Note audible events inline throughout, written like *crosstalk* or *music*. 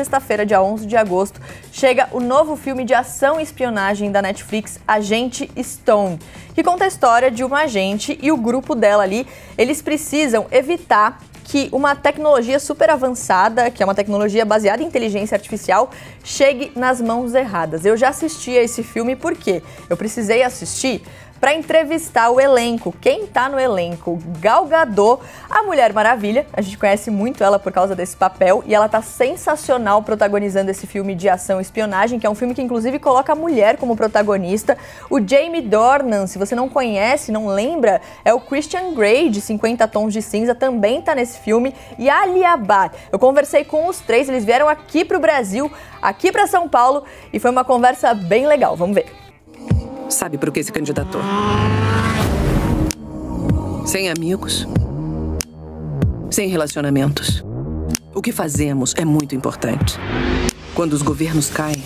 Sexta-feira, dia 11 de agosto, chega o novo filme de ação e espionagem da Netflix, Agente Stone, que conta a história de uma agente e o grupo dela ali. Eles precisam evitar que uma tecnologia super avançada, que é uma tecnologia baseada em inteligência artificial, chegue nas mãos erradas. Eu já assisti a esse filme porque eu precisei assistir para entrevistar o elenco. Quem tá no elenco? Gal Gadot, a Mulher Maravilha. A gente conhece muito ela por causa desse papel e ela tá sensacional protagonizando esse filme de ação e espionagem, que é um filme que inclusive coloca a mulher como protagonista. O Jamie Dornan, se você não conhece, não lembra, é o Christian Grey de 50 Tons de Cinza, também tá nesse filme. E a Ali Abad. Eu conversei com os três, eles vieram aqui pro Brasil, aqui para São Paulo e foi uma conversa bem legal. Vamos ver sabe o que se candidatou. Sem amigos, sem relacionamentos. O que fazemos é muito importante. Quando os governos caem,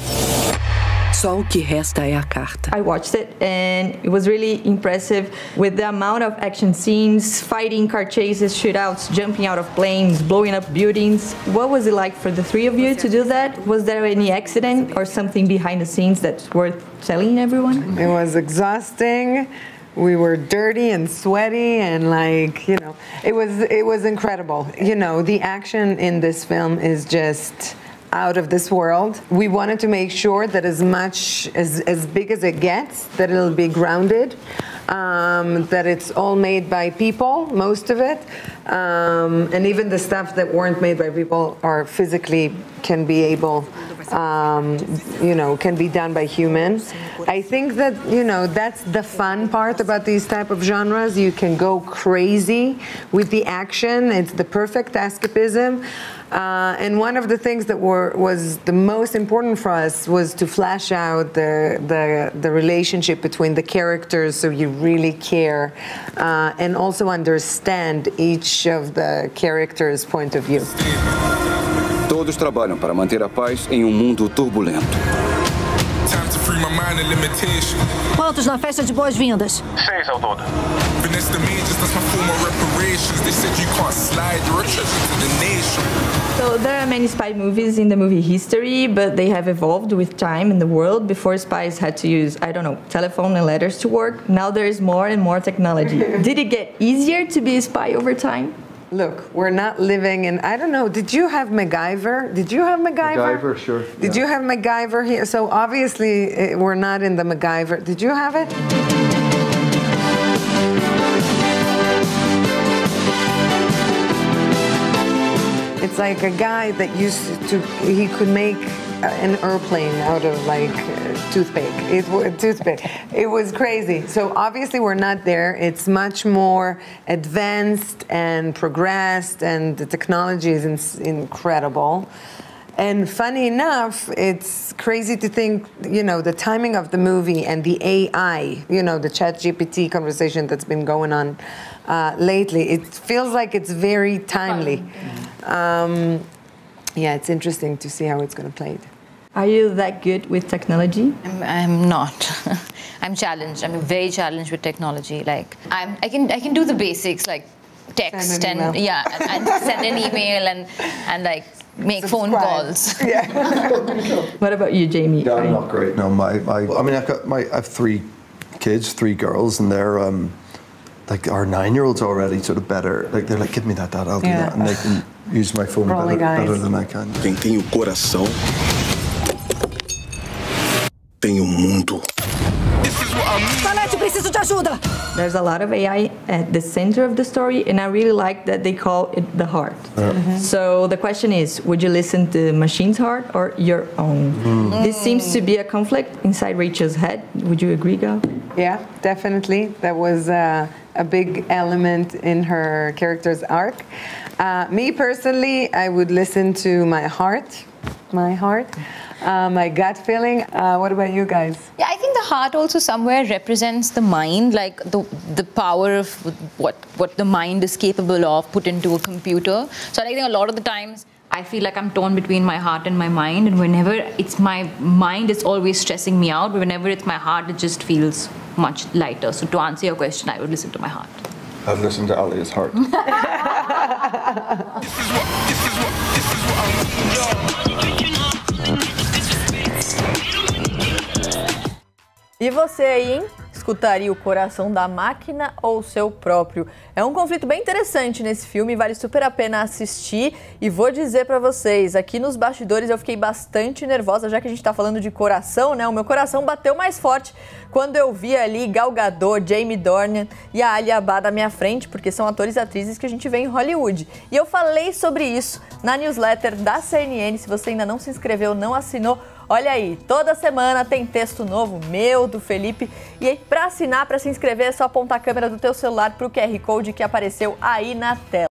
só o que resta é a carta. I watched it and it was really impressive with the amount of action scenes, fighting, car chases, shootouts, jumping out of planes, blowing up buildings. What was it like for the three of you to do that? Was there any accident or something behind the scenes that's worth telling everyone? It was exhausting we were dirty and sweaty and like you know it was it was incredible you know the action in this film is just out of this world. We wanted to make sure that as much, as, as big as it gets, that it'll be grounded, um, that it's all made by people, most of it. Um, and even the stuff that weren't made by people are physically can be able um, you know, can be done by humans. I think that, you know, that's the fun part about these type of genres. You can go crazy with the action. It's the perfect escapism. Uh, and one of the things that were, was the most important for us was to flash out the, the, the relationship between the characters so you really care uh, and also understand each of the characters' point of view. Todos trabalham para manter a paz em um mundo turbulento. Quantos na festa de boas-vindas? Seis ao todo. So there are many spy movies in the movie history, but they have evolved with time in the world. Before spies had to use, I don't know, telephone and letters to work. Now there is more and more technology. *laughs* Did it get easier to be a spy over time? Look, we're not living in, I don't know, did you have MacGyver? Did you have MacGyver? MacGyver, sure. Did yeah. you have MacGyver here? So obviously eh, we're not in the MacGyver. Did you have it? It's like a guy that used to, he could make an airplane out of like toothpick. It, toothpick. It was crazy. So obviously we're not there. It's much more advanced and progressed, and the technology is in, incredible. And funny enough, it's crazy to think, you know, the timing of the movie and the AI, you know, the ChatGPT conversation that's been going on uh, lately, it feels like it's very timely. Um, yeah, it's interesting to see how it's going to play it. Are you that good with technology? I'm, I'm not. *laughs* I'm challenged. I'm very challenged with technology. Like I'm, I can I can do the basics like text an and email. yeah, and, and send an email and and like make phone Subscribe. calls. *laughs* What about you, Jamie? No, I'm not great. No, my, my I mean, I've got my I have three kids, three girls, and they're um, like our nine-year-olds already sort of better. Like they're like, give me that, dad, I'll do Yeah. that, and they can use my phone better, better than I can. Quem tem o coração Salete, preciso de ajuda! There's a lot of AI at the center of the story, and I really like that they call it the heart. So the question is would you listen to the machine's heart or your own? This seems to be a conflict inside Rachel's head. Would you agree, Gal? Yeah, definitely. That was uh, a big element in her character's arc. Uh, me personally, I would listen to my heart, my heart, uh, my gut feeling. Uh, what about you guys? Yeah, I think the heart also somewhere represents the mind, like the the power of what what the mind is capable of put into a computer. So I think a lot of the times I feel like I'm torn between my heart and my mind, and whenever it's my mind, it's always stressing me out. But whenever it's my heart, it just feels much lighter. So to answer your question, I would listen to my heart. I've listened to Ali's heart. *laughs* E você aí, hein? Escutaria o coração da máquina ou o seu próprio? É um conflito bem interessante nesse filme, vale super a pena assistir. E vou dizer para vocês, aqui nos bastidores eu fiquei bastante nervosa, já que a gente tá falando de coração, né? O meu coração bateu mais forte quando eu vi ali Gal Gadot, Jamie Dornan e a Ali Abad à minha frente, porque são atores e atrizes que a gente vê em Hollywood. E eu falei sobre isso na newsletter da CNN. Se você ainda não se inscreveu, não assinou, Olha aí, toda semana tem texto novo meu, do Felipe. E para assinar, para se inscrever, é só apontar a câmera do teu celular para o QR Code que apareceu aí na tela.